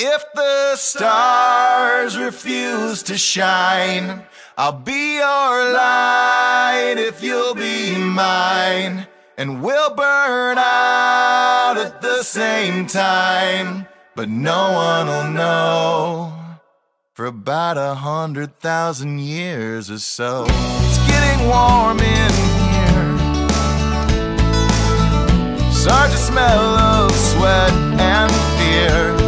If the stars refuse to shine, I'll be your light if you'll be mine. And we'll burn out at the same time, but no one will know for about a hundred thousand years or so. It's getting warm in here. Start to smell of sweat and fear.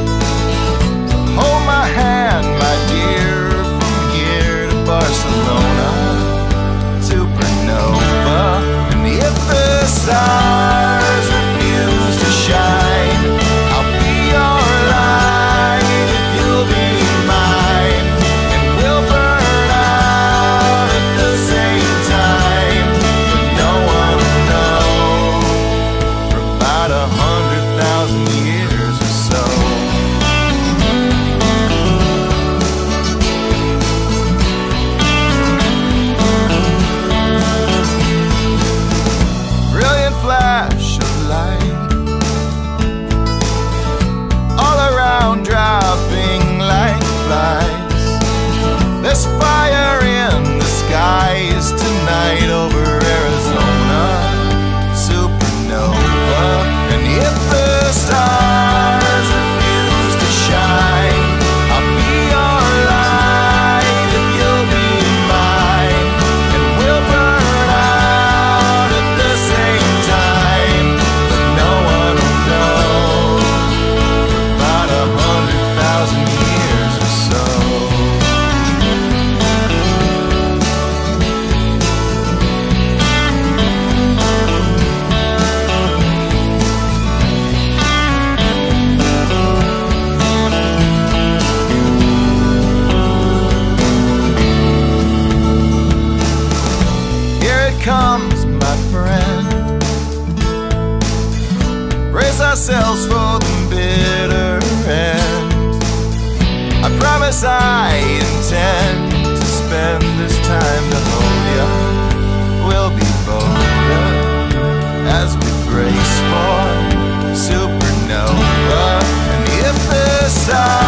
comes, my friend. Brace ourselves for the bitter end. I promise I intend to spend this time to hold you. We'll be bolder as we brace for supernova and the other side.